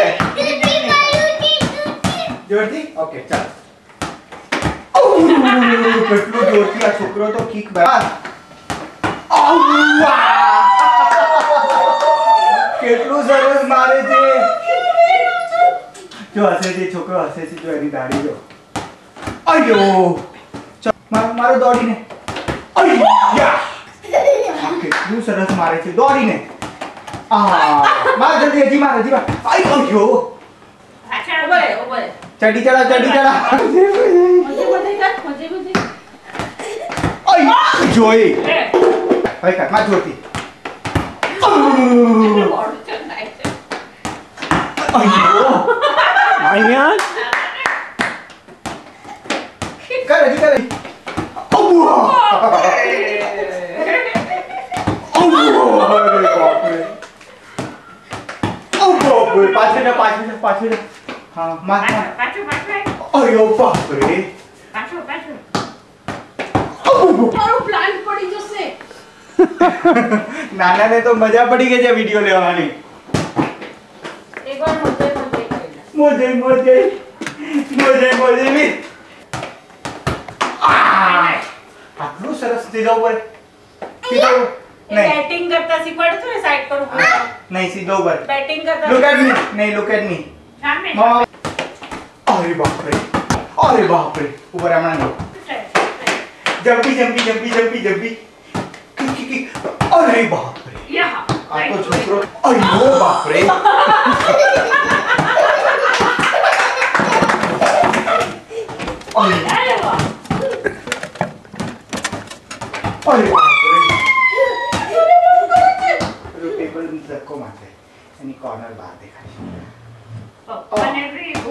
જાય જોરથી ઓકે ચાલ કેટલું જોરથી આ છોકરો તો કિક બરાબર કેટલું સરસ મારે છે જો હસે છે છોકરો હસે છે જો એની દાઢી જો અયો ચાલ મારો મારો દોડીને અય્યા આ કેટલું સરસ મારે છે દોડીને মা জলদি জলদি মার জলদি মার আই কম কিও আচ্ছা ওবে ওবে চাটি চালা চাটি চালা। মজে মজে কাট মজে মজে আই জয়। আই কাট মা জলদি। আইয়ো। আইয়ান কারে কারে? আবুয়া पाच मिनिट पाच मिनिट पाच मिनिट. हा मार पाचू पाचू अयो बाप रे पाचू पाचू और प्लान पड़ी जो से नाना ने तो मज़ा पड़ी गई जब वीडियो लेवानी. एक बार मुझे मुझे मुझे मुझे मुझे मी. आटलो सरस तिजा वर. किधर बैटिंग करता सी पड़ तो है साइड पर ऊपर हाँ। नहीं सी दो बार। बैटिंग करता लुक एट मी नहीं लुक एट मी। अरे बाप रे। अरे बाप रे। उभा राहा म्हणा जंपी जंपी जंपी जंपी जंपी। अरे बाप रे। यहाँ। आपको छोड़ो अरे वो बाप रे। अरे। अरे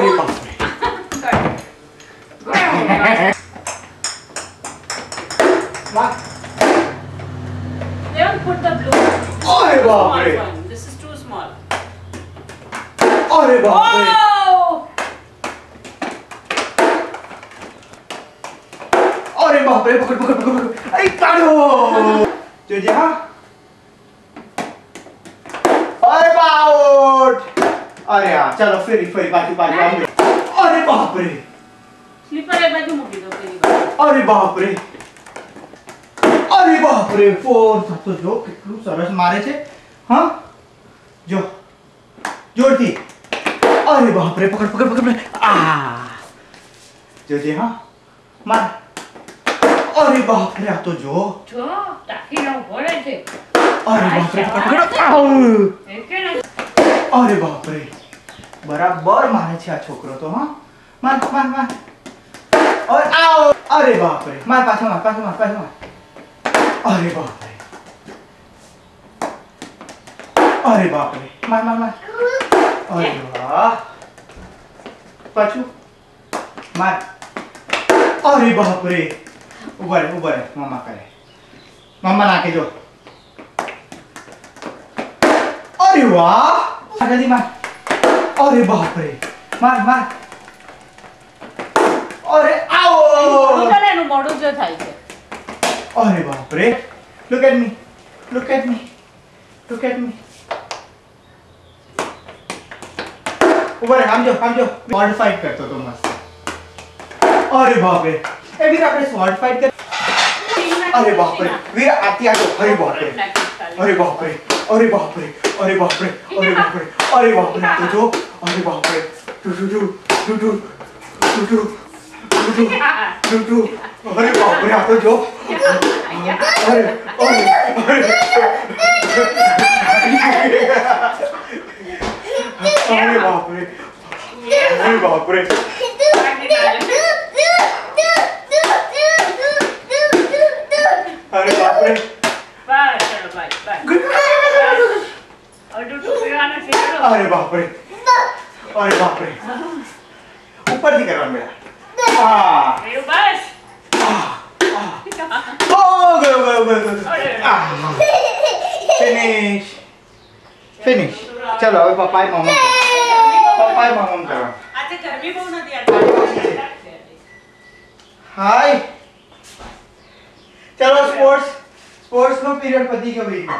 ये पास में अरे बाप रे दिस इज़ टू स्मॉल अरे बाप रे अरे बाप रे पकड़ पकड़ पकड़ अरे काढ़ो तो यहाँ અરે હા ચાલો ફેરી ફેરી પાછી પાછી આમ અરે બાપરે Slipper એ બાજુ મૂકી દો પેલી બાજુ. અરે બાપરે અરે બાપરે ફોર તો જો કેટલું સરસ મારે છે હા જો જોરથી અરે બાપરે પકડ પકડ પકડ પકડ આ જોજે હા માર અરે બાપરે આ તો જો જો ટાંકીને ઊભો રહે છે. અરે બાપરે પકડ પકડ આઉ! એ કે ને? અરે બાપરે બરાબર મારે છે આ છોકરો તો હા માર માર માર અરે આવ અરે બાપરે માર પાછો માર પાછો માર પાછો માર અરે બાપરે અરે બાપરે માર માર માર અરે વાહ પાછું માર અરે બાપરે ઉભા રે ઉભા રે મામા કરે મામા નાખે જો અરે વાહ જલ્દી માર અરે બાપરે માર માર અરે આવો ઊભું કરે એનું મોઢું જો થાય છે. અરે બાપરે look at me look at me look at me ઉભા રે આમ જો આમ જો સ્વોર્ડ ફાઇટ કરતો તો મસ્ત અરે બાપરે એ વીર આપણે સ્વોર્ડ ફાઇટ કર અરે બાપરે વીર આથી આજો અરે બાપરે અરે બાપરે અરે બાપરે અરે બાપરે અરે બાપરે અરે બાપરે આ તો જો 아니 막해 두두두 두두 두두 두두 두두 아니 막 우리 아들죠? 아니야 아니 아니 아니 아니 아니 막 우리 아니 막 우리 아니 막 우리 아니 막 우리 아니 막 우리 अरे बाप रे ऊपर नहीं करवा मेरा हाँ એવું બસ ओ गयो गयो गयो गयो फिनिश फिनिश चलो હવે પપ્પાએ મમ્મ પપ્પાએ મમ્મ કરવા આજે ગરમી બહુ નથી આટલી હાય ચલો સ્પોર્ટ્સ સ્પોર્ટ્સ નો પીરિયડ પતી ગયો વીક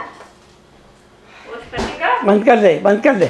પતિકા બંધ કરી દે બંધ કરી દે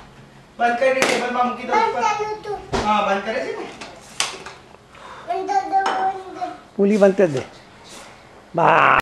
બંધ કરી દે ટેબલ માં મૂકી દો ઉપર હા બંધ કરે છે ને પૂલી બંધ કરી દે બા